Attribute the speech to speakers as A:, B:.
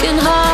A: broken heart.